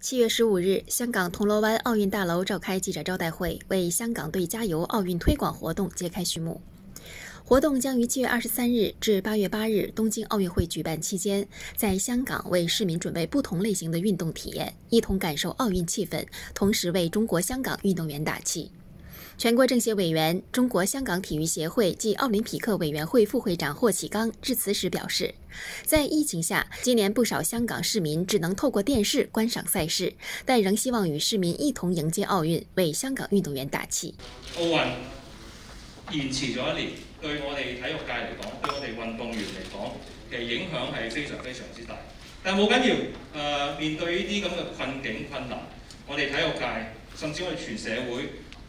七月十五日，香港铜锣湾奥运大楼召开记者招待会，为香港队加油奥运推广活动揭开序幕。活动将于七月二十三日至八月八日东京奥运会举办期间，在香港为市民准备不同类型的运动体验，一同感受奥运气氛，同时为中国香港运动员打气。全国政协委员、中国香港体育协会暨奥林匹克委员会副会长霍启刚致辞时表示，在疫情下，今年不少香港市民只能透过电视观赏赛事，但仍希望与市民一同迎接奥运，为香港运动员打气。奥运延迟咗一年，对我哋体育界嚟讲，对我哋运动员嚟讲，嘅影响系非常非常之大。但冇紧要，诶，面对呢啲咁嘅困境困难，我哋体育界，甚至我哋全社会。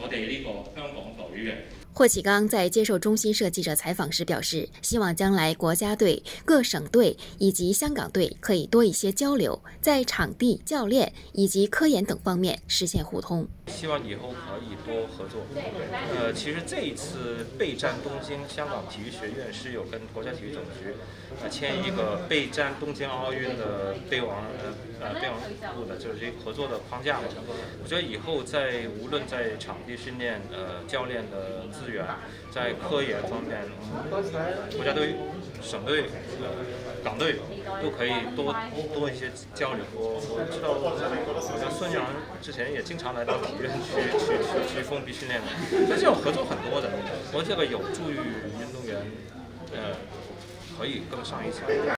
我哋呢個香港隊嘅。霍启刚在接受中新社记者采访时表示，希望将来国家队、各省队以及香港队可以多一些交流，在场地、教练以及科研等方面实现互通。希望以后可以多合作。呃，其实这一次备战东京，香港体育学院是有跟国家体育总局呃签一个备战东京奥运的备忘呃呃备忘录的，就是这合作的框架嘛。我觉得以后在无论在场地训练、呃教练的资源，在科研方面，国家队、省队、港队都可以多多一些交流。我我知道，好像孙杨之前也经常来到体院去去去去封闭训练的，那这种合作很多的，我这个有助于运动员呃可以更上一层。